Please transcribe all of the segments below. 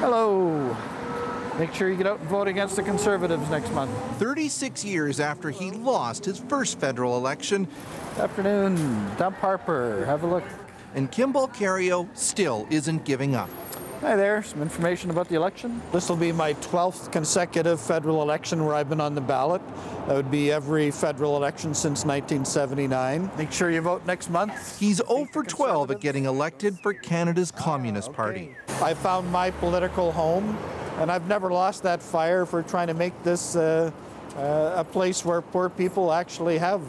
Hello. Make sure you get out and vote against the Conservatives next month. 36 years after he lost his first federal election. Afternoon, Dump Harper. Have a look. And Kimball Cariou still isn't giving up. Hi there, some information about the election. This will be my 12th consecutive federal election where I've been on the ballot. That would be every federal election since 1979. Make sure you vote next month. He's 0 for 12 at getting elected for Canada's Communist Party. I found my political home, and I've never lost that fire for trying to make this uh, uh, a place where poor people actually have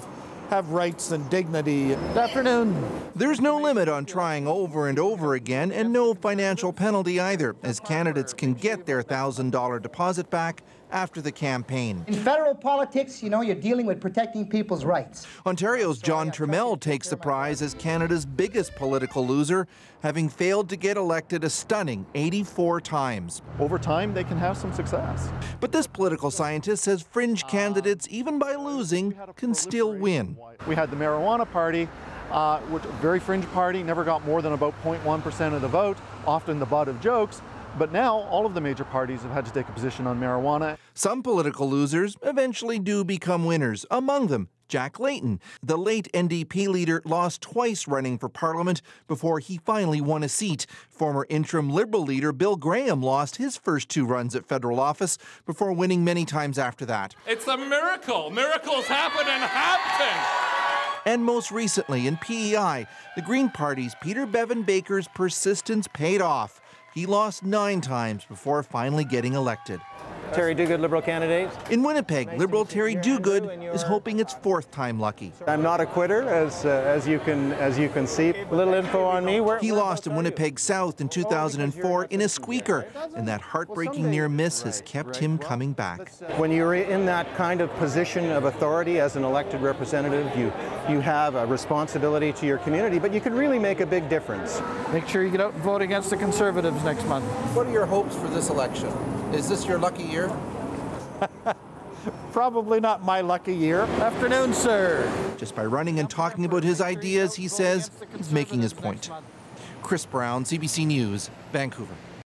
have rights and dignity. Good afternoon. There's no limit on trying over and over again, and no financial penalty either, as candidates can get their $1,000 deposit back after the campaign. In federal politics, you know, you're dealing with protecting people's rights. Ontario's John Turmel takes the prize as Canada's biggest political loser, having failed to get elected a stunning 84 times. Over time, they can have some success. But this political scientist says fringe candidates, even by losing, can still win. We had the Marijuana Party, uh, which very fringe party, never got more than about 0.1% of the vote, often the butt of jokes. But now all of the major parties have had to take a position on marijuana. Some political losers eventually do become winners, among them Jack Layton. The late NDP leader lost twice running for Parliament before he finally won a seat. Former interim Liberal leader Bill Graham lost his first two runs at federal office before winning many times after that. It's a miracle. Miracles happen in Hampton. And most recently in PEI, the Green Party's Peter Bevan Baker's persistence paid off. He lost nine times before finally getting elected. Terry Duguid, Liberal candidate. In Winnipeg, Liberal Terry Duguid is hoping it's fourth time lucky. I'm not a quitter, as uh, as you can as you can see. A little info on me. Where, he lost in Winnipeg South in 2004 in a squeaker, and that heartbreaking near miss has kept him coming back. When you're in that kind of position of authority as an elected representative, you you have a responsibility to your community, but you can really make a big difference. Make sure you get out and vote against the Conservatives next month. What are your hopes for this election? Is this your lucky year? Probably not my lucky year. Afternoon, sir. Just by running and talking about his ideas, he says he's making his point. Chris Brown, CBC News, Vancouver.